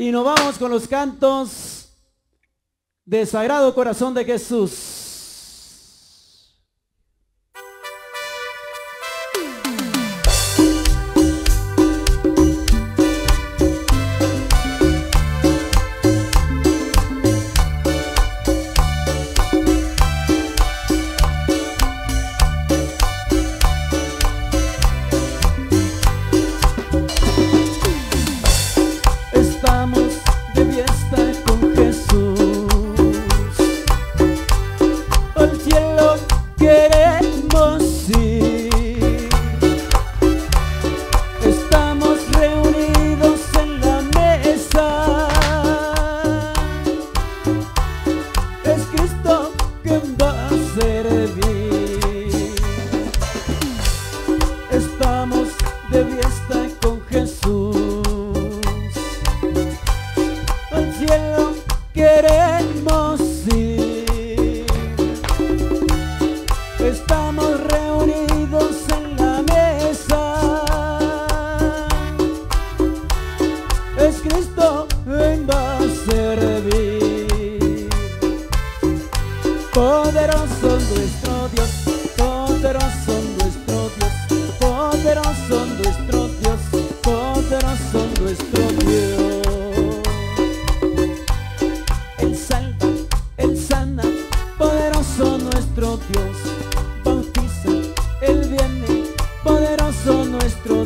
Y nos vamos con los cantos de Sagrado Corazón de Jesús. Es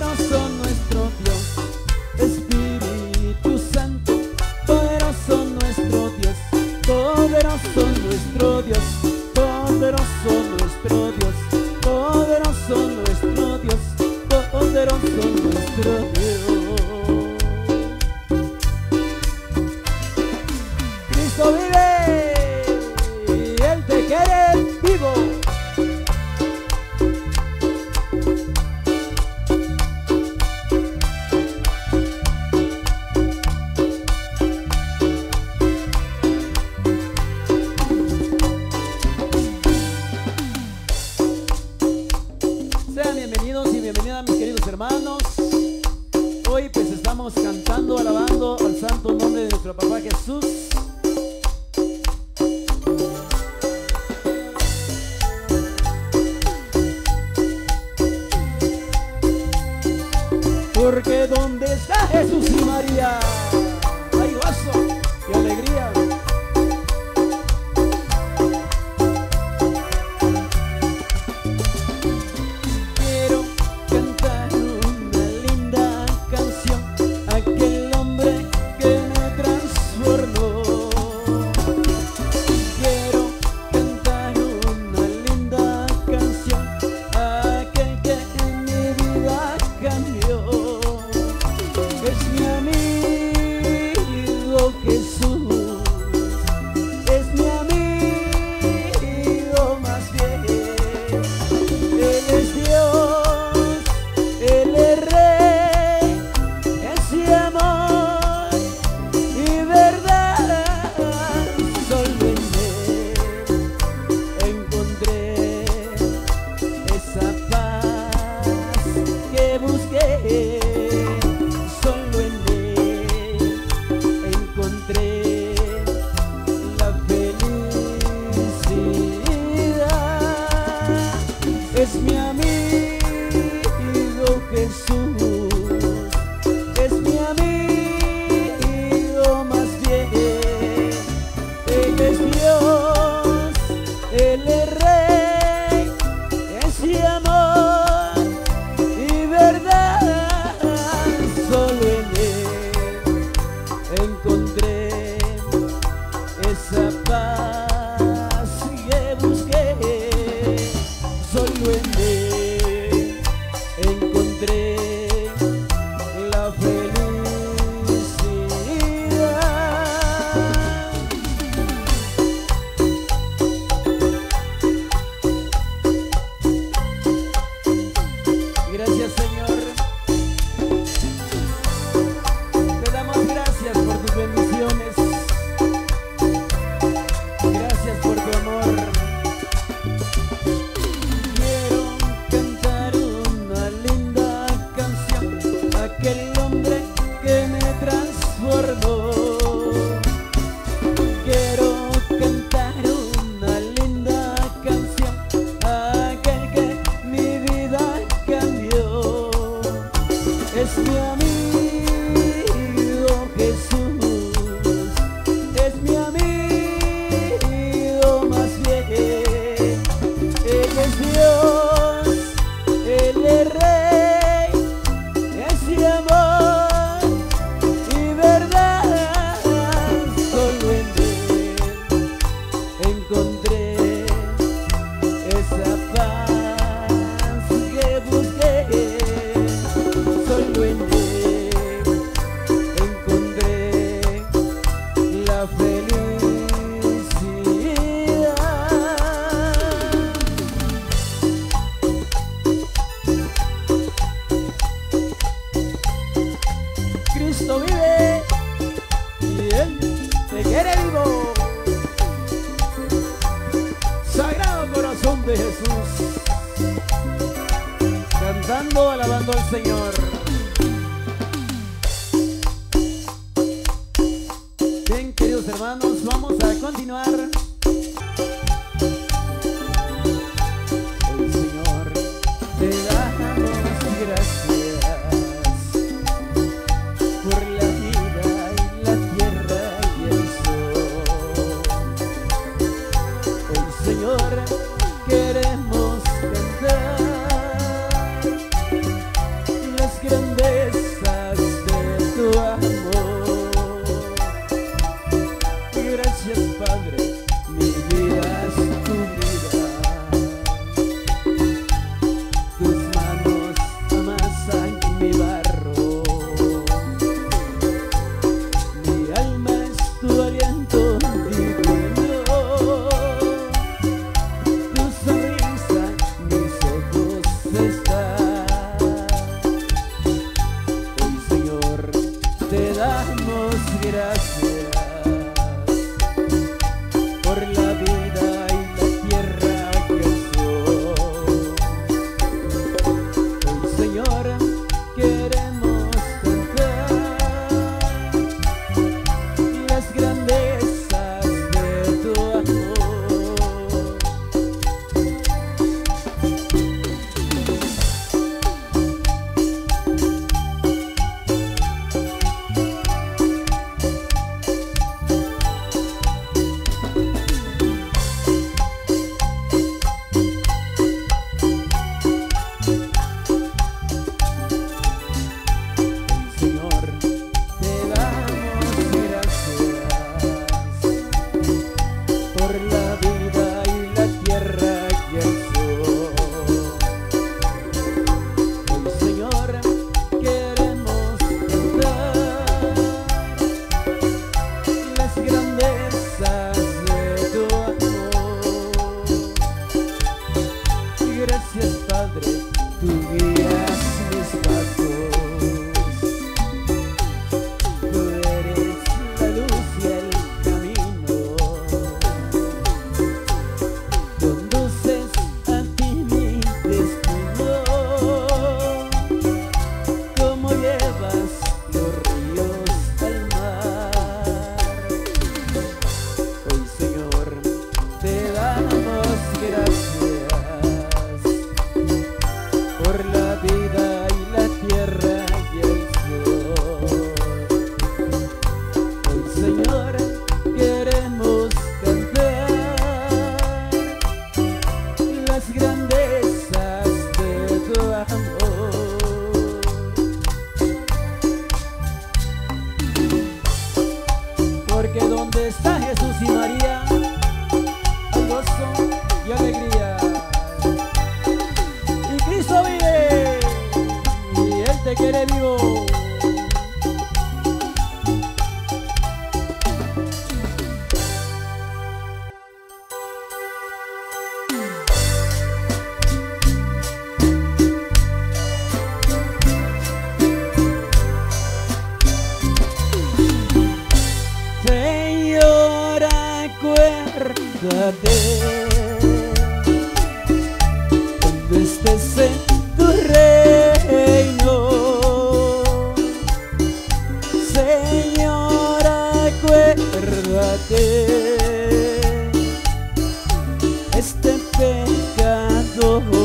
mi pecador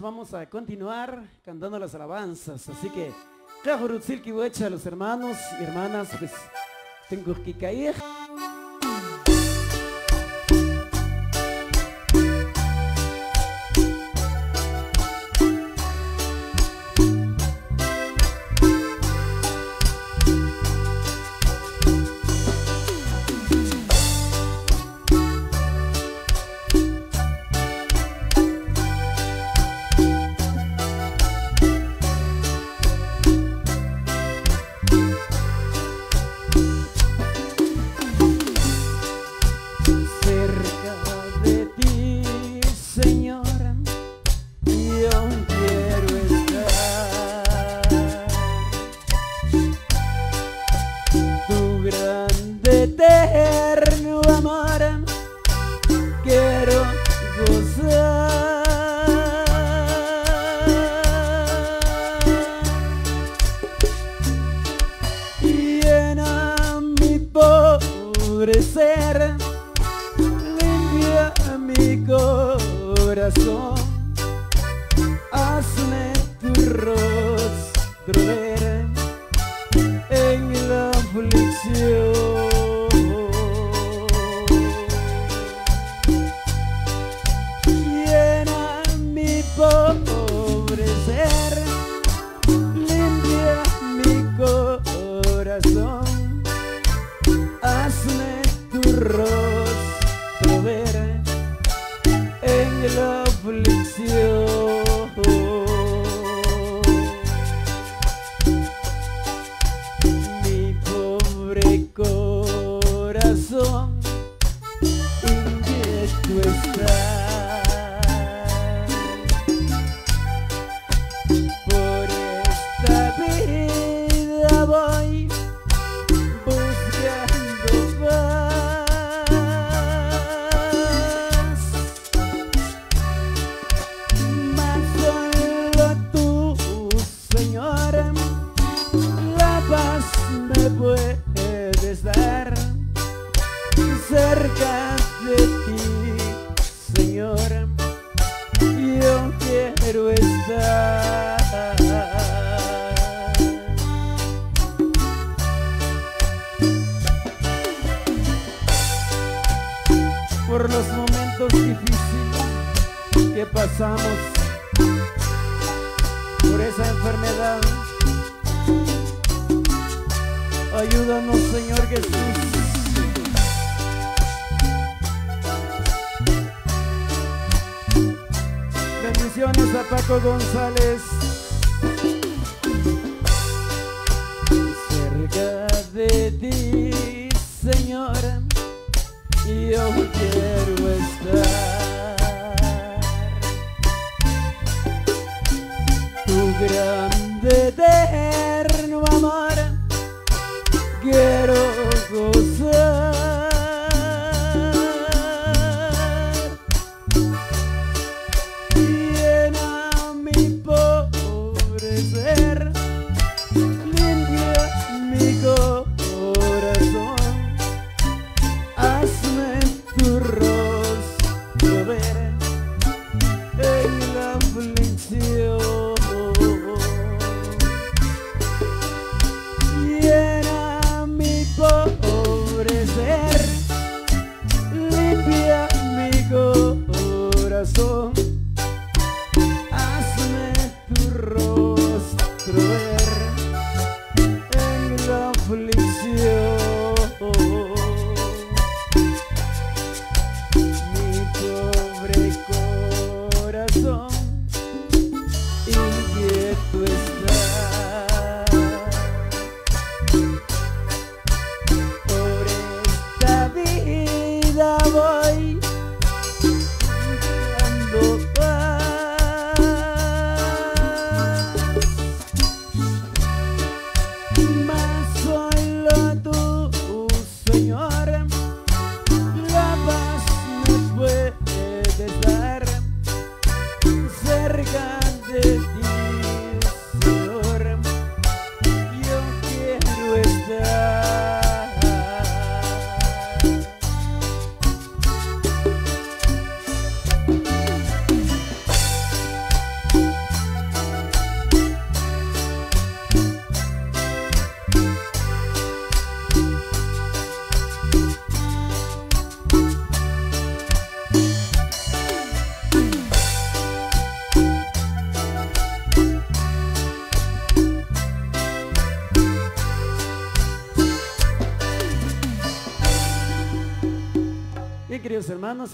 vamos a continuar cantando las alabanzas. Así que, a los hermanos y hermanas, pues tengo que caer.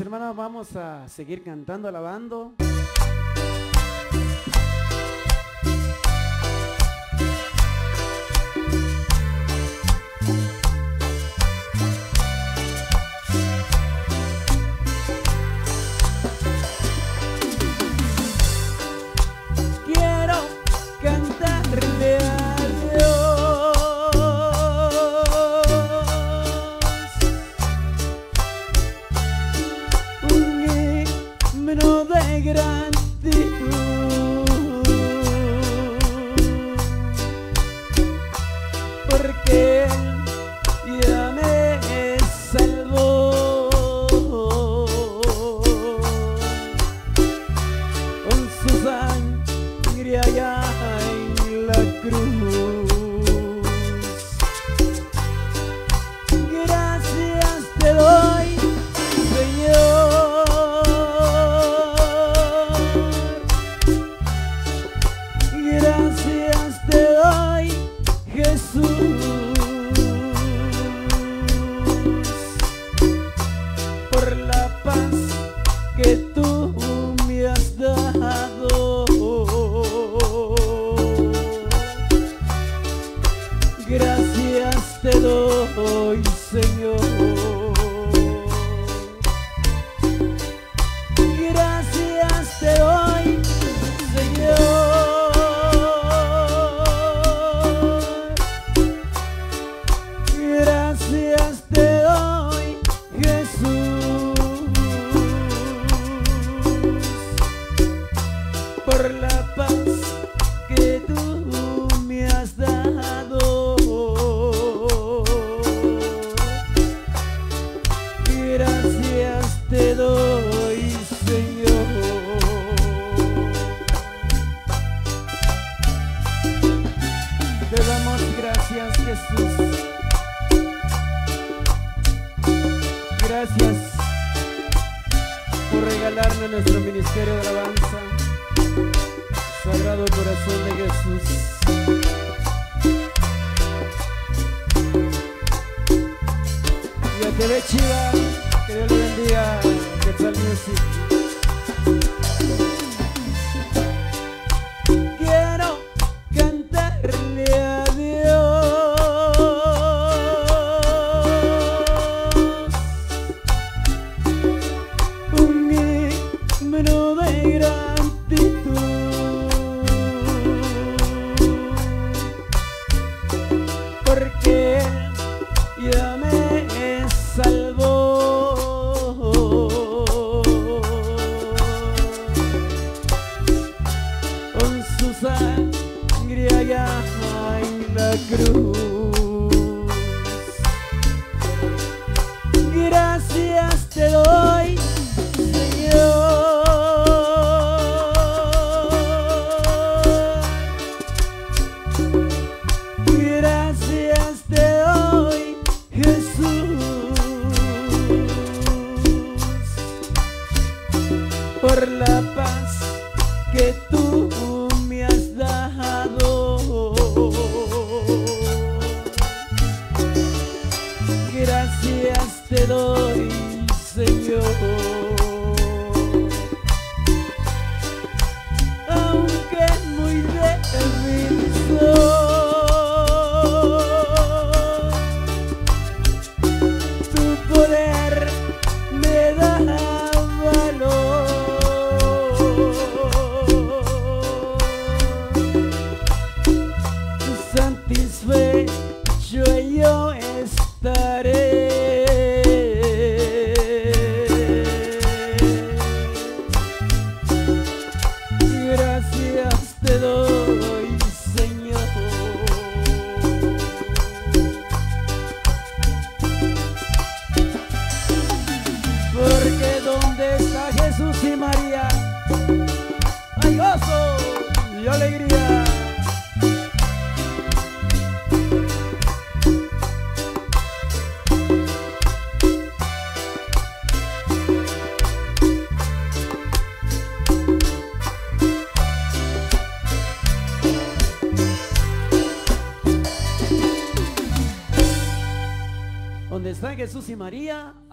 Hermanos, vamos a seguir cantando, alabando.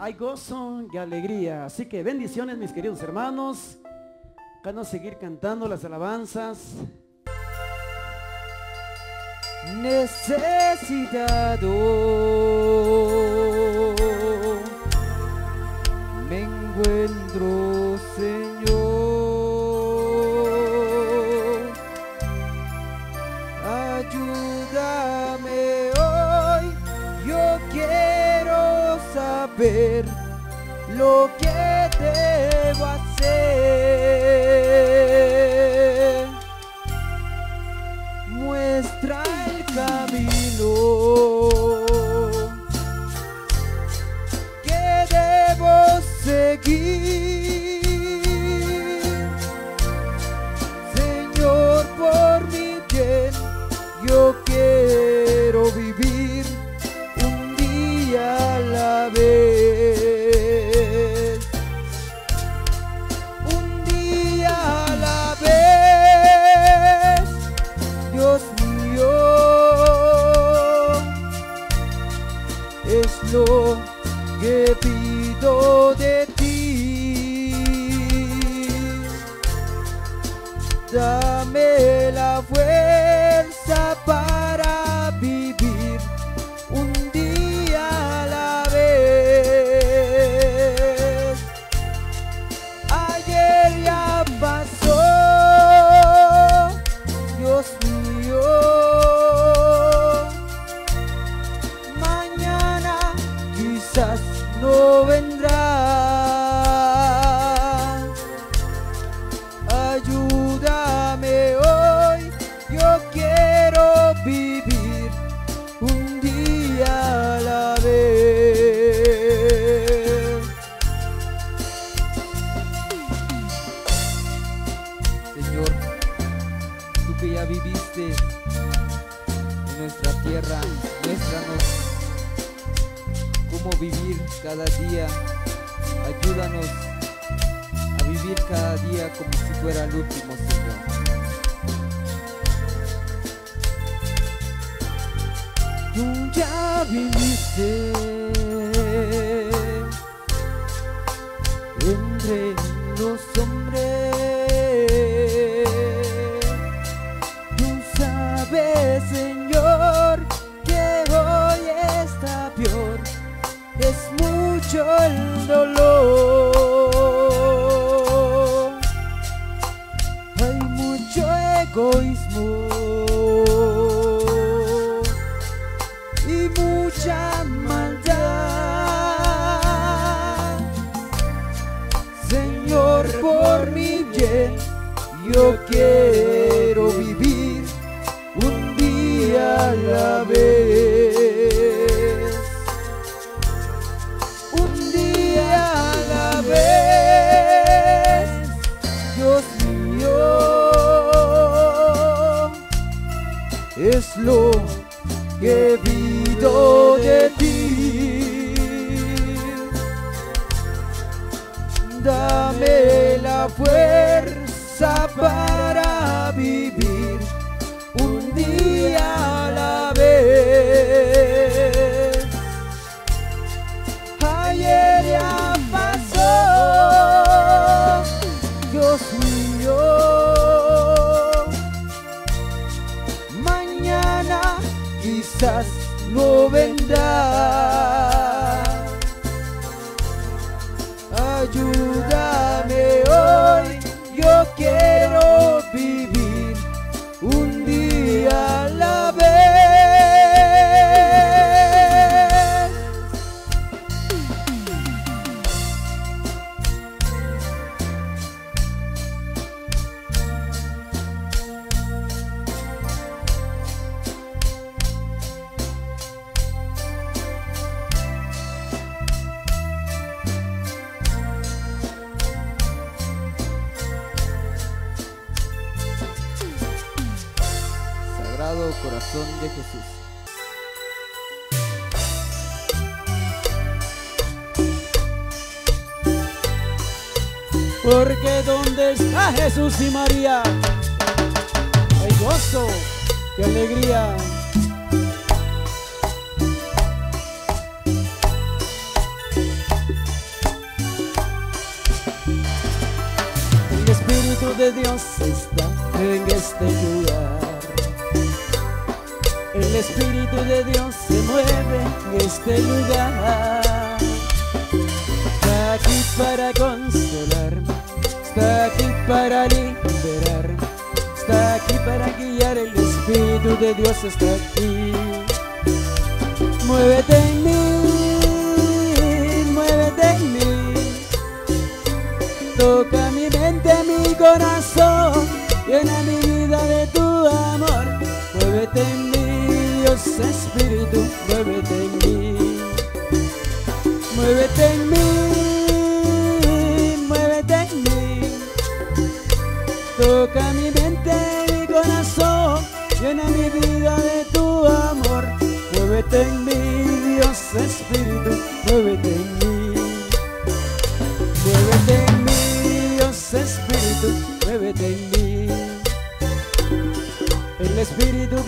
hay gozo y alegría. Así que bendiciones mis queridos hermanos. Van a seguir cantando las alabanzas. Necesitado. cada día. Ayúdanos a vivir cada día como si fuera el último, Señor. Tú ya viviste entre los hombres. Dame la fuerza para vivir un día a la vez. Ayer ya pasó, Dios mío. Mañana quizás no vendrá. Porque donde está Jesús y María, hay gozo y alegría. El Espíritu de Dios está en este lugar. El Espíritu de Dios se mueve en este lugar. Aquí para consolarme, está aquí para liberarme, está aquí para guiar. El Espíritu de Dios está aquí. Muévete en mí, muévete en mí. Toca mi mente, mi corazón, llena mi vida de tu amor. Muévete en mí, Dios Espíritu, muévete en mí. Muévete en mí,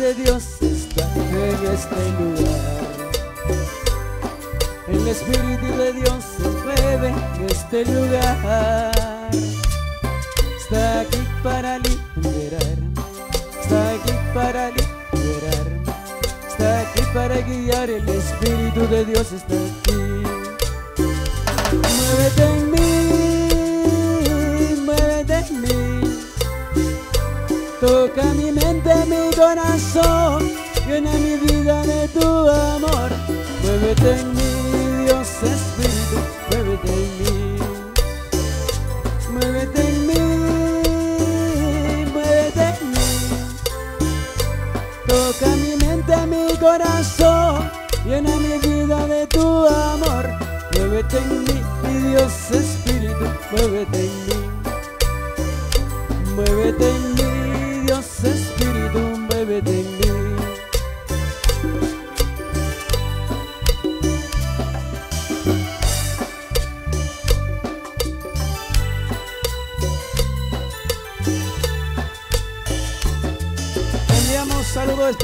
de Dios está en este lugar. El Espíritu de Dios se mueve en este lugar. Está aquí para liberarme. Está aquí para liberarme. Está aquí para guiar. El Espíritu de Dios está aquí. Muévete en mí, muévete en mí. Toca mi corazón, llena mi vida de tu amor. Muévete en mí, Dios Espíritu, muévete en mí. Muévete en mí, muévete en mí. Toca mi mente, mi corazón, llena mi vida de tu amor. Muévete en mí, mi Dios Espíritu, muévete en mí. Muévete en mí,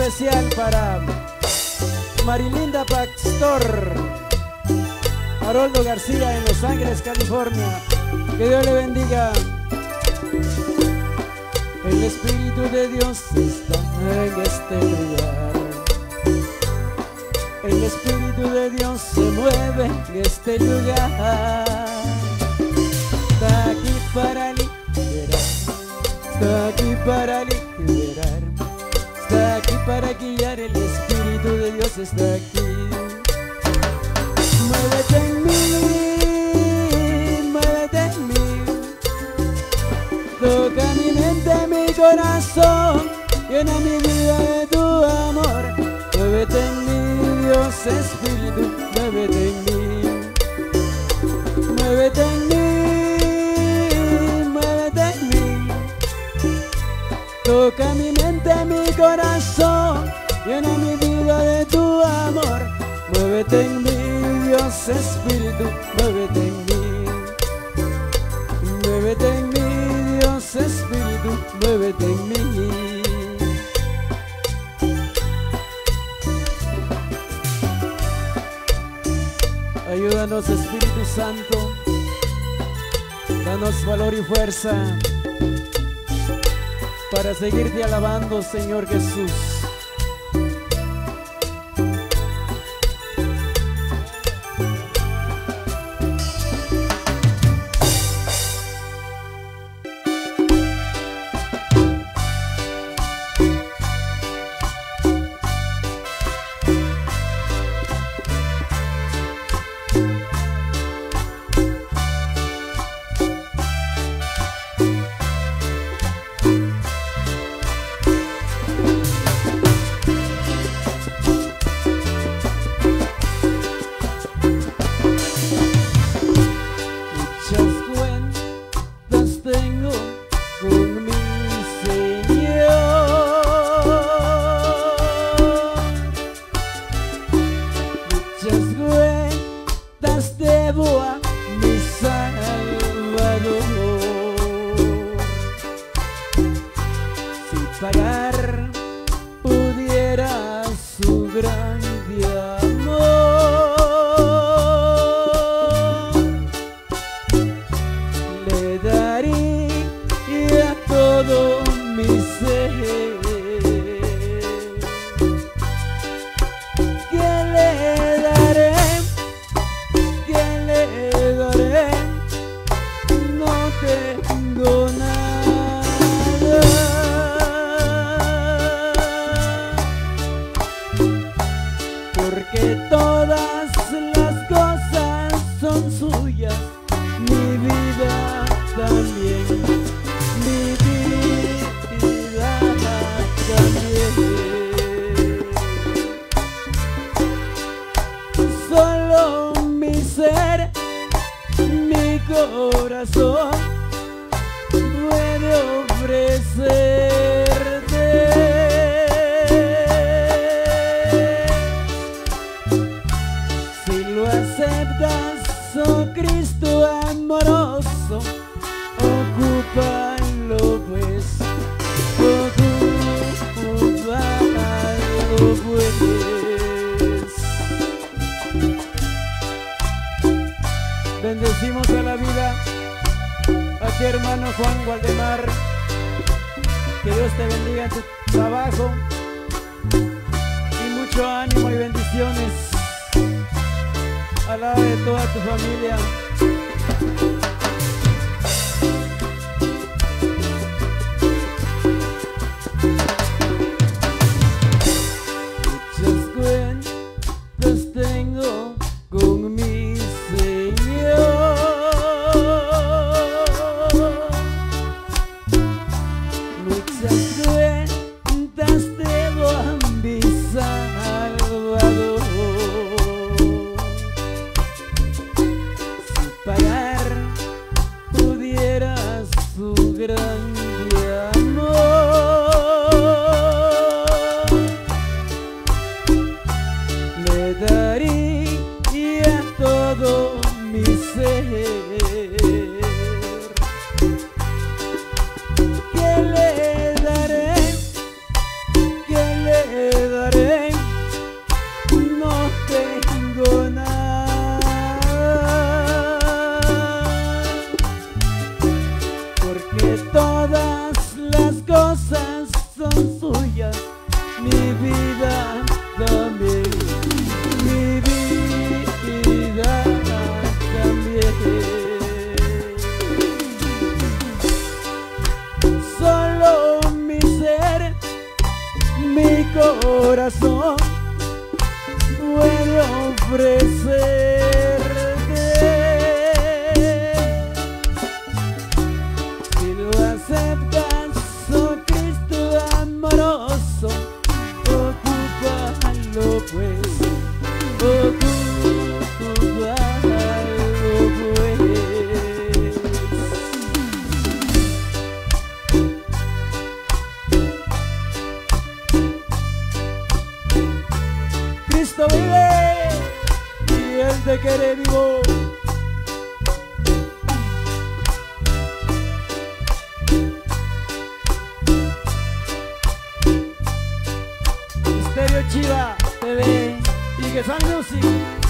especial para Marilinda Pastor, Haroldo García en Los Ángeles, California. Que Dios le bendiga. El Espíritu de Dios está en este lugar. El Espíritu de Dios se mueve en este lugar. Está aquí para liberar. Está aquí para liberar. Para guiar. El Espíritu de Dios está aquí. Muévete en mí, muévete en mí. Toca mi mente, mi corazón. Llena mi vida de tu amor. Muévete en mí, Dios Espíritu, muévete en mí. Muévete en mí, muévete en mí. Toca mi mente, mi corazón. Espíritu, muévete en mí. Muévete en mí, Dios Espíritu, muévete en mí. Ayúdanos Espíritu Santo, danos valor y fuerza para seguirte alabando, Señor Jesús. Y que San Music.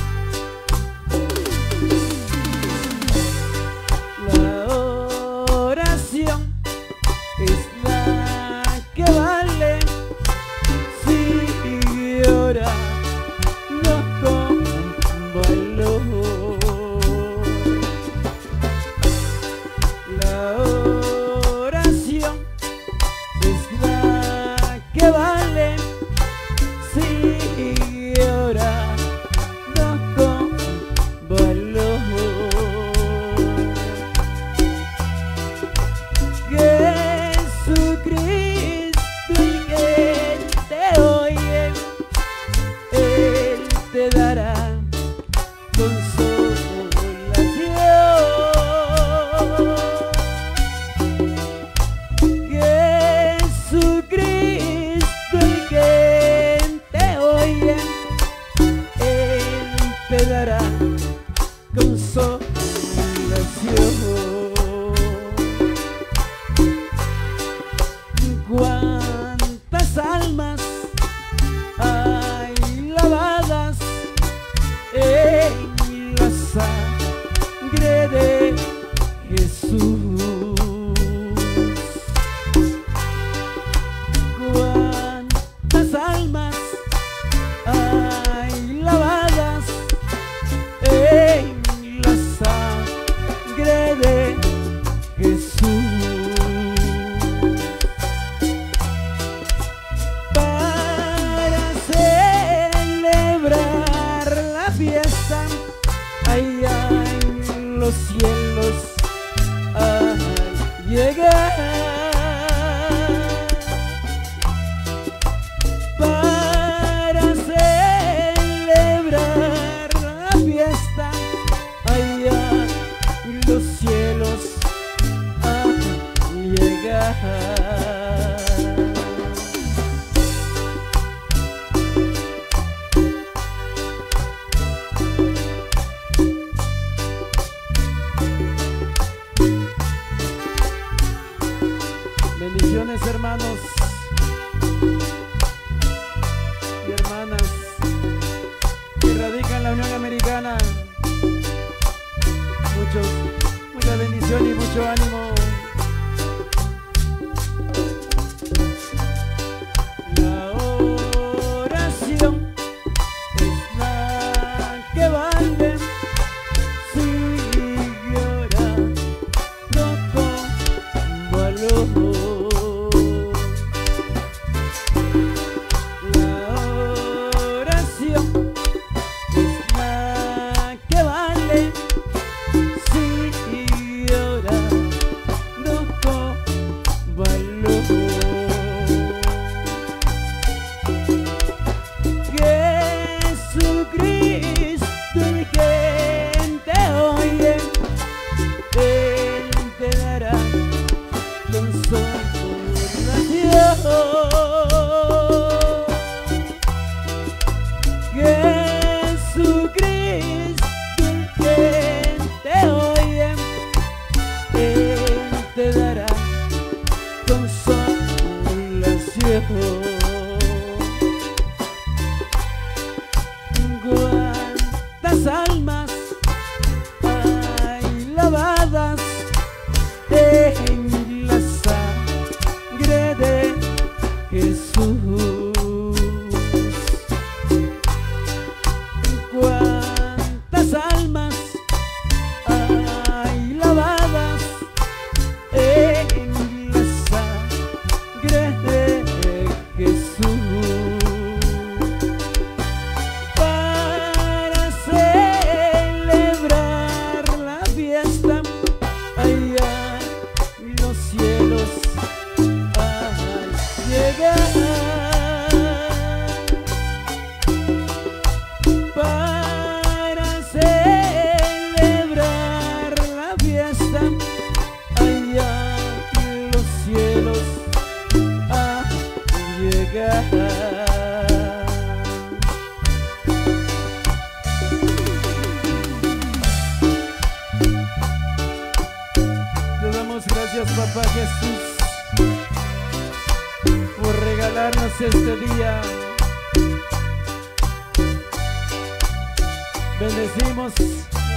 Bendecimos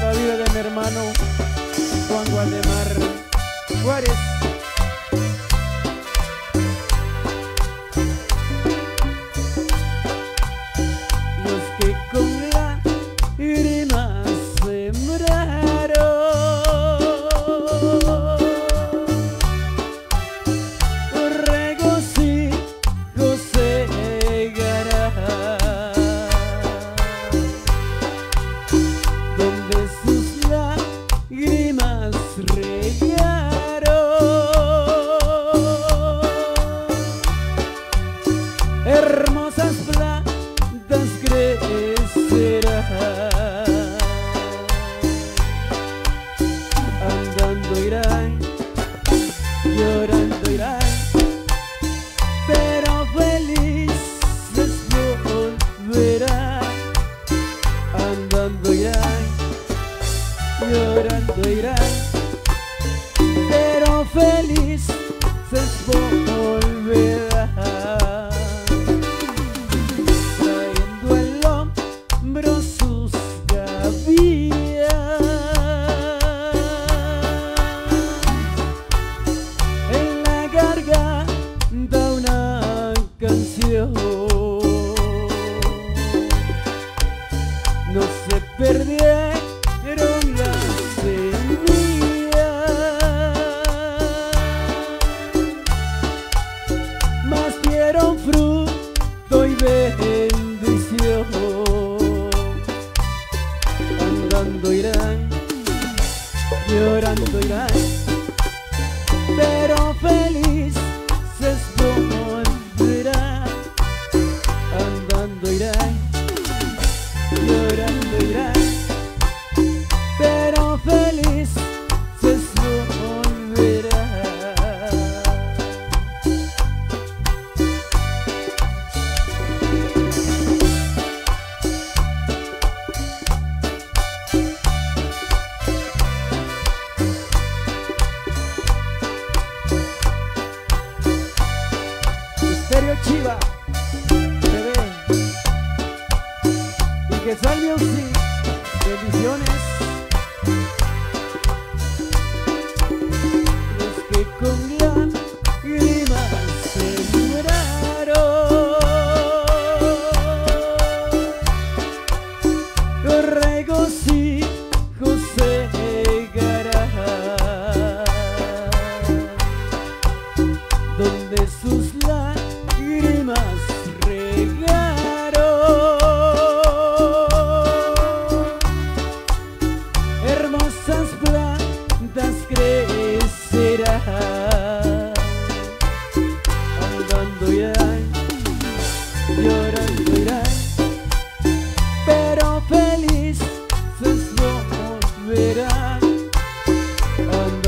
la vida de mi hermano Juan Gualdemar Juárez.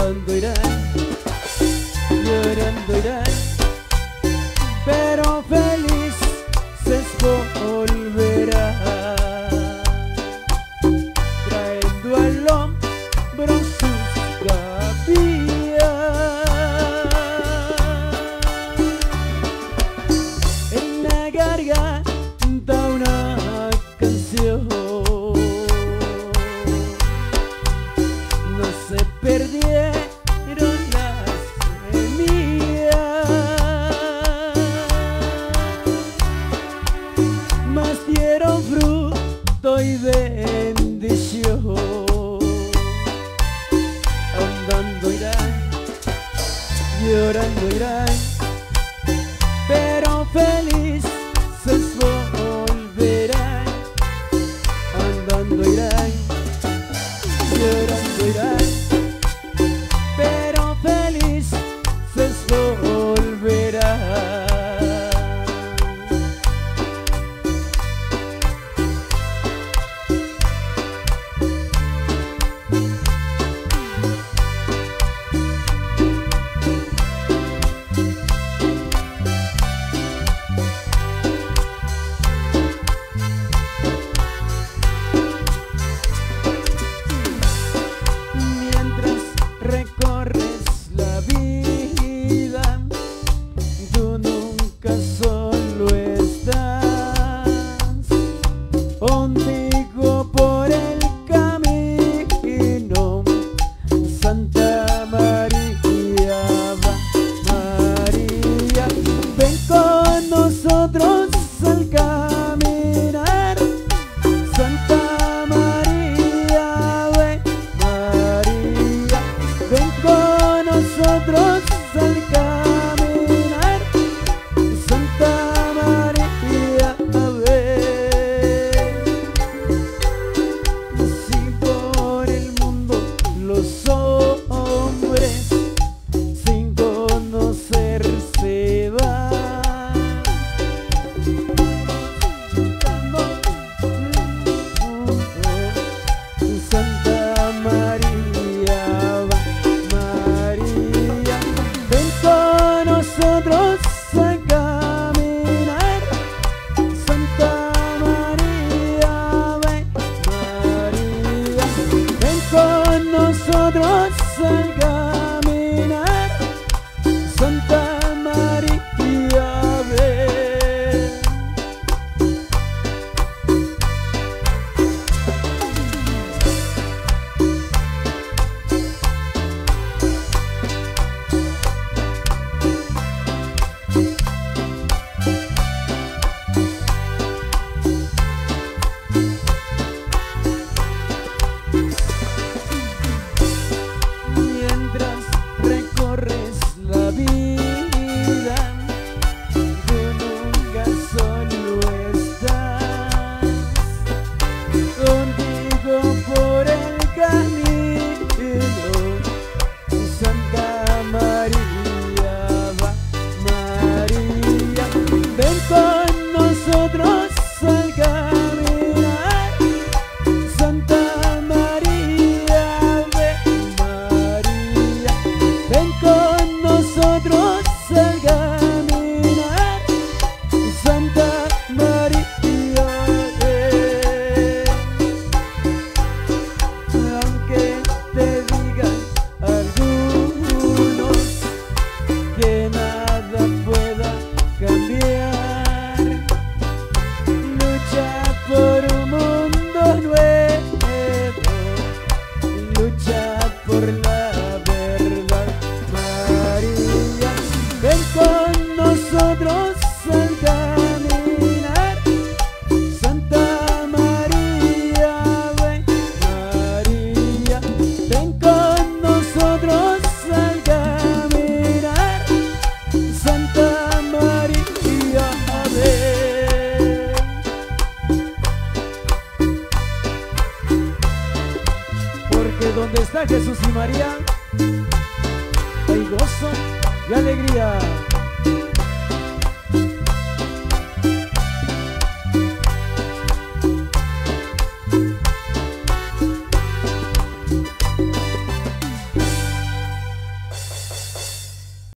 hơn người đây.